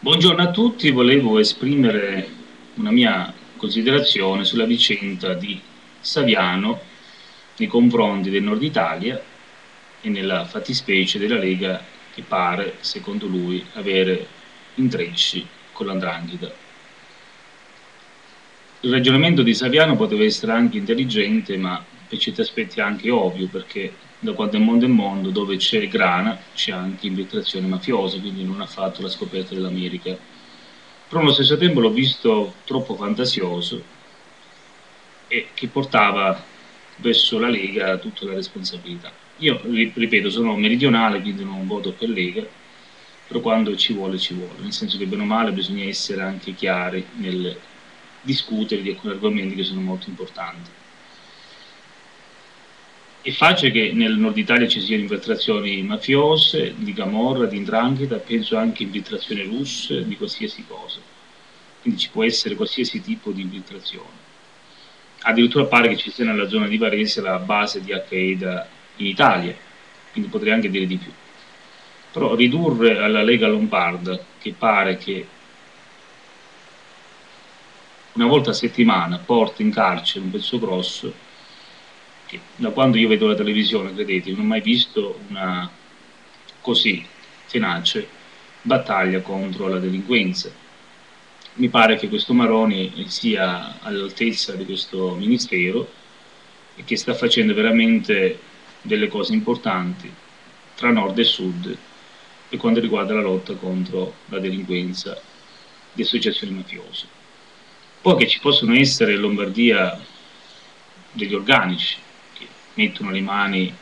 Buongiorno a tutti, volevo esprimere una mia considerazione sulla vicenda di Saviano nei confronti del Nord Italia e nella fattispecie della Lega che pare, secondo lui, avere intrecci con l'andrangheta. Il ragionamento di Saviano poteva essere anche intelligente, ma per certi aspetti anche ovvio, perché da quando il mondo è mondo, dove c'è grana, c'è anche infiltrazione mafiosa, quindi non ha fatto la scoperta dell'America. Però allo stesso tempo l'ho visto troppo fantasioso e che portava verso la Lega tutta la responsabilità. Io, ripeto, sono meridionale, quindi non voto per Lega, però quando ci vuole ci vuole, nel senso che bene o male bisogna essere anche chiari nel discutere di alcuni argomenti che sono molto importanti. È facile che nel nord Italia ci siano infiltrazioni mafiose, di Camorra, di Indrangheta, penso anche infiltrazioni russe, di qualsiasi cosa. Quindi ci può essere qualsiasi tipo di infiltrazione. Addirittura pare che ci sia nella zona di Varese la base di Al-Qaeda in Italia, quindi potrei anche dire di più. Però ridurre alla Lega Lombarda, che pare che una volta a settimana porti in carcere un pezzo grosso, che da quando io vedo la televisione, credete, non ho mai visto una così tenace battaglia contro la delinquenza. Mi pare che questo Maroni sia all'altezza di questo ministero e che sta facendo veramente delle cose importanti tra nord e sud per quanto riguarda la lotta contro la delinquenza di associazioni mafiose. Poi che ci possono essere in Lombardia degli organici, mettono le mani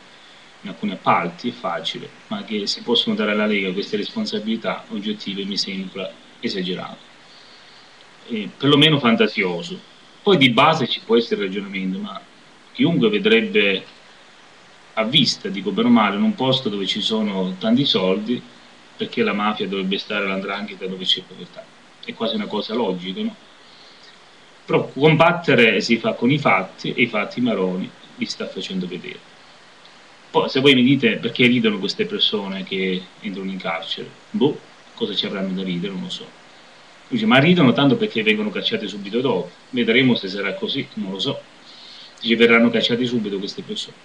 in alcuni appalti, è facile, ma che si possono dare alla Lega queste responsabilità oggettive mi sembra esagerato, e perlomeno fantasioso. Poi di base ci può essere il ragionamento, ma chiunque vedrebbe a vista, dico bene o male, in un posto dove ci sono tanti soldi, perché la mafia dovrebbe stare all'andrangheta dove c'è povertà. È quasi una cosa logica, no? Però combattere si fa con i fatti e i fatti maroni vi sta facendo vedere. Poi se voi mi dite perché ridono queste persone che entrano in carcere, boh, cosa ci avranno da ridere, non lo so. Dice, ma ridono tanto perché vengono cacciate subito dopo. Vedremo se sarà così, non lo so. Dice, verranno cacciate subito queste persone.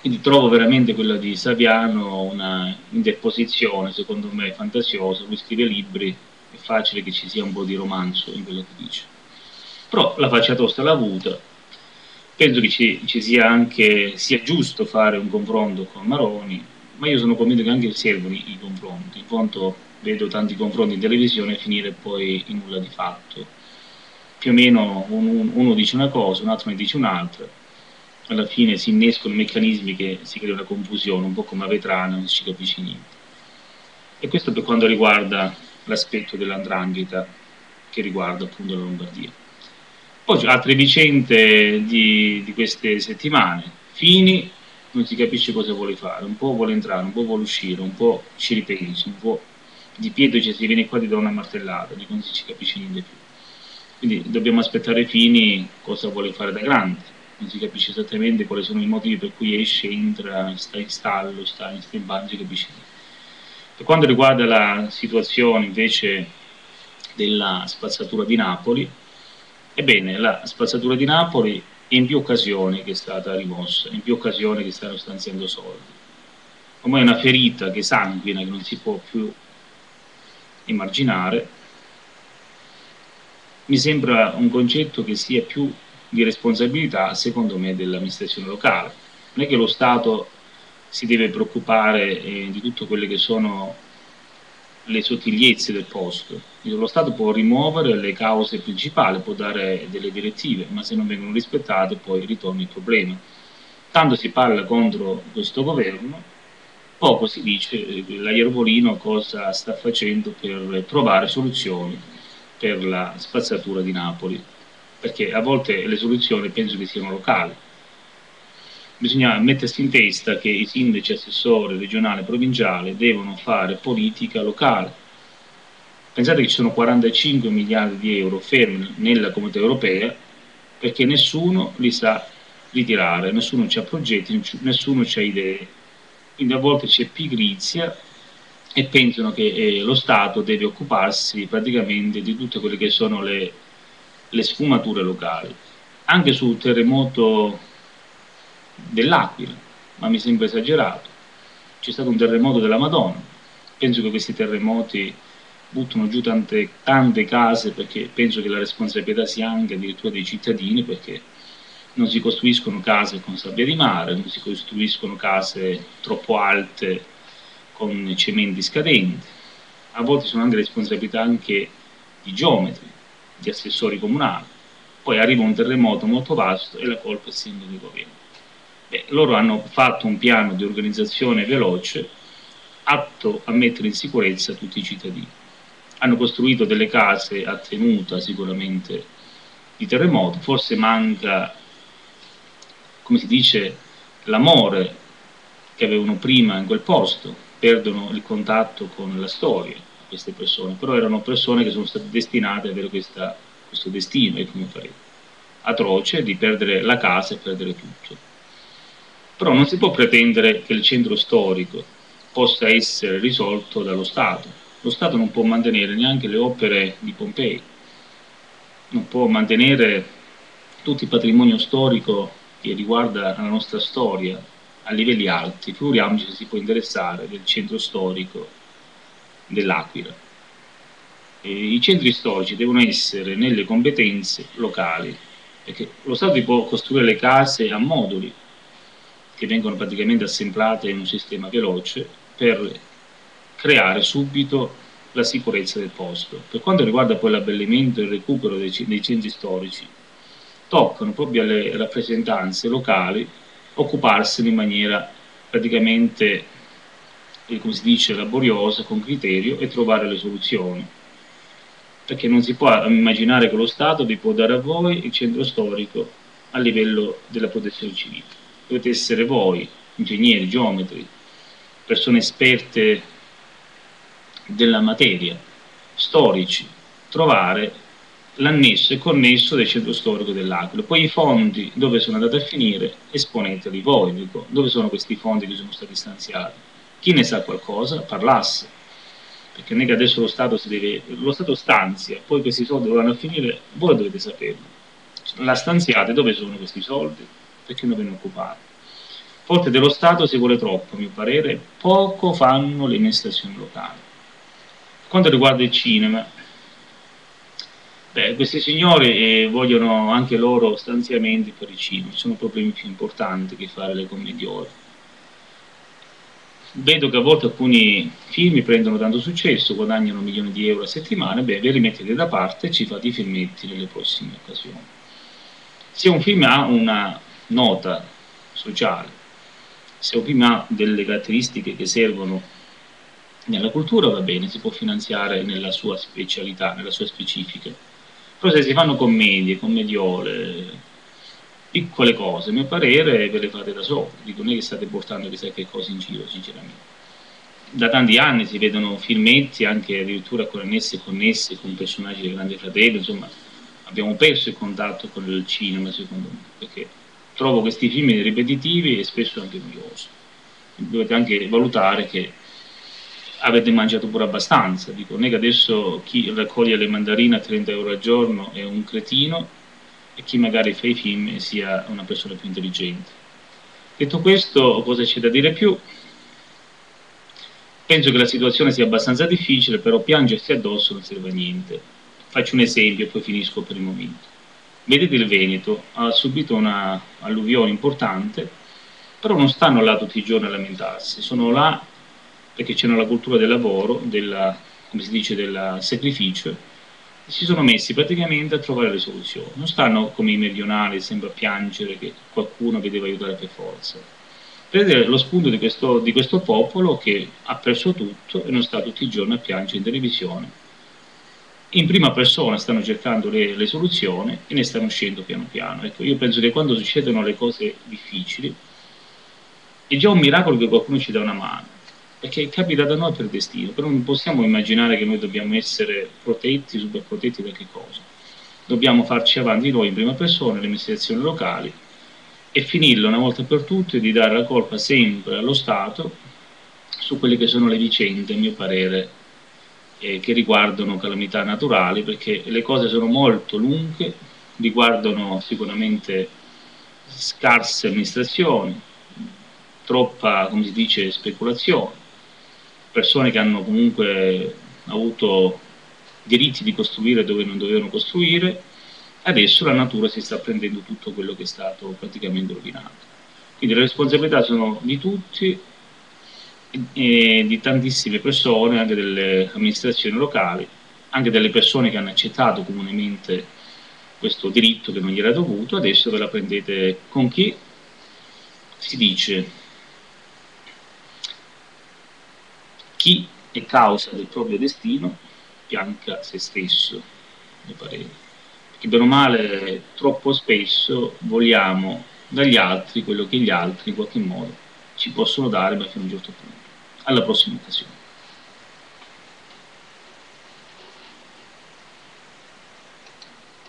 Quindi trovo veramente quella di Saviano una interposizione, secondo me, fantasiosa. Lui scrive libri, è facile che ci sia un po' di romanzo in quello che dice. Però la faccia tosta l'ha avuta, penso che ci, ci sia anche sia giusto fare un confronto con Maroni, ma io sono convinto che anche servono i, confronti. In quanto vedo tanti confronti in televisione finire poi in nulla di fatto. Più o meno un, uno dice una cosa, un altro ne dice un'altra, alla fine si innescono meccanismi che si crea una confusione, un po' come a Vetrano, non si capisce niente. E questo per quanto riguarda l'aspetto dell'andrangheta che riguarda appunto la Lombardia. Poi altre vicende di, di queste settimane. Fini non si capisce cosa vuole fare, un po' vuole entrare, un po' vuole uscire, un po' ci ripensa, un po' di pietro ci si viene qua ti do una martellata, di non si capisce niente più. Quindi dobbiamo aspettare Fini cosa vuole fare da grande, non si capisce esattamente quali sono i motivi per cui esce, entra, sta in stallo, sta in non si capisce niente. Per quanto riguarda la situazione invece della spazzatura di Napoli, Ebbene, la spazzatura di Napoli in più occasioni che è stata rimossa, in più occasioni che stanno stanziando soldi. Ormai è una ferita che sanguina, che non si può più immaginare. Mi sembra un concetto che sia più di responsabilità, secondo me, dell'amministrazione locale. Non è che lo Stato si deve preoccupare eh, di tutte quelle che sono le sottigliezze del posto. Lo Stato può rimuovere le cause principali, può dare delle direttive, ma se non vengono rispettate poi ritorna il problema. Tanto si parla contro questo governo, poco si dice eh, l'aerovolino cosa sta facendo per trovare soluzioni per la spazzatura di Napoli, perché a volte le soluzioni penso che siano locali bisogna mettersi in testa che i sindaci, assessori regionali e provinciali devono fare politica locale. Pensate che ci sono 45 miliardi di euro fermi nella comunità europea perché nessuno li sa ritirare, nessuno ha progetti, nessuno ha idee. Quindi a volte c'è pigrizia e pensano che eh, lo Stato deve occuparsi praticamente di tutte quelle che sono le, le sfumature locali. Anche sul terremoto dell'Aquila, ma mi sembra esagerato, c'è stato un terremoto della Madonna, penso che questi terremoti buttano giù tante, tante case perché penso che la responsabilità sia anche addirittura dei cittadini perché non si costruiscono case con sabbia di mare, non si costruiscono case troppo alte con cementi scadenti, a volte sono anche responsabilità anche di geometri, di assessori comunali, poi arriva un terremoto molto vasto e la colpa è sempre del governo. Beh, loro hanno fatto un piano di organizzazione veloce atto a mettere in sicurezza tutti i cittadini. Hanno costruito delle case a tenuta sicuramente di terremoto, forse manca come si dice, l'amore che avevano prima in quel posto, perdono il contatto con la storia queste persone, però erano persone che sono state destinate ad avere questa, questo destino, come fare, atroce di perdere la casa e perdere tutto. Però non si può pretendere che il centro storico possa essere risolto dallo Stato. Lo Stato non può mantenere neanche le opere di Pompei, non può mantenere tutto il patrimonio storico che riguarda la nostra storia a livelli alti, figuriamoci se si può interessare del centro storico dell'Aquila. I centri storici devono essere nelle competenze locali, perché lo Stato può costruire le case a moduli che vengono praticamente assemblate in un sistema veloce per creare subito la sicurezza del posto. Per quanto riguarda poi l'abbellimento e il recupero dei, dei centri storici, toccano proprio alle rappresentanze locali occuparsene in maniera praticamente, eh, come si dice, laboriosa, con criterio e trovare le soluzioni. Perché non si può immaginare che lo Stato vi può dare a voi il centro storico a livello della protezione civile. Dovete essere voi, ingegneri, geometri, persone esperte della materia, storici, trovare l'annesso e connesso del centro storico dell'Aquila. Poi i fondi dove sono andati a finire, esponeteli voi, dico, dove sono questi fondi che sono stati stanziati? Chi ne sa qualcosa parlasse, perché non è che adesso lo Stato deve, lo Stato stanzia, poi questi soldi dovranno finire, voi dovete saperlo. La stanziate, dove sono questi soldi? Perché ve ne occupate? Forse dello Stato si vuole troppo, a mio parere, poco fanno le amministrazioni locali. Quanto riguarda il cinema, Beh, questi signori eh, vogliono anche loro stanziamenti per il cinema, ci sono problemi più importanti che fare le commediole. Vedo che a volte alcuni film prendono tanto successo, guadagnano milioni di euro a settimana, beh, ve li mettete da parte e ci fate i filmetti nelle prossime occasioni. Se un film ha una nota sociale, se ha delle caratteristiche che servono nella cultura, va bene, si può finanziare nella sua specialità, nella sua specifica. Però se si fanno commedie, commediole, piccole cose, a mio parere ve le fate da soli, dico non è che state portando chissà che cosa in giro, sinceramente. Da tanti anni si vedono filmetti anche addirittura connessi e connesse con personaggi del Grande Fratello, insomma abbiamo perso il contatto con il cinema secondo me, perché trovo questi film ripetitivi e spesso anche noiosi. Dovete anche valutare che avete mangiato pure abbastanza. Dico, non è che adesso chi raccoglie le mandarine a 30 euro al giorno è un cretino e chi magari fa i film sia una persona più intelligente. Detto questo, cosa c'è da dire più? Penso che la situazione sia abbastanza difficile, però piangersi addosso non serve a niente. Faccio un esempio e poi finisco per il momento. Vedete il Veneto, ha subito una alluvione importante, però non stanno là tutti i giorni a lamentarsi, sono là perché c'era la cultura del lavoro, della, come si dice, del sacrificio, e si sono messi praticamente a trovare le soluzioni. Non stanno come i meridionali, sempre a piangere che qualcuno vi deve aiutare per forza. Vedete lo spunto di questo, di questo popolo che ha perso tutto e non sta tutti i giorni a piangere in televisione. In prima persona stanno cercando le, le soluzioni e ne stanno uscendo piano piano. Ecco, io penso che quando succedono le cose difficili è già un miracolo che qualcuno ci dà una mano perché capita da noi per destino, però non possiamo immaginare che noi dobbiamo essere protetti, super protetti da che cosa. Dobbiamo farci avanti noi in prima persona, le amministrazioni locali, e finirlo una volta per tutte di dare la colpa sempre allo Stato su quelle che sono le vicende, a mio parere, eh, che riguardano calamità naturali, perché le cose sono molto lunghe, riguardano sicuramente scarse amministrazioni, troppa, come si dice, speculazione, persone che hanno comunque avuto diritti di costruire dove non dovevano costruire, adesso la natura si sta prendendo tutto quello che è stato praticamente rovinato. Quindi le responsabilità sono di tutti e di tantissime persone, anche delle amministrazioni locali, anche delle persone che hanno accettato comunemente questo diritto che non gli era dovuto, adesso ve la prendete con chi si dice chi è causa del proprio destino pianca se stesso, mi pare. Perché bene o male troppo spesso vogliamo dagli altri quello che gli altri in qualche modo ci possono dare ma fino a un certo punto. a la proximitación.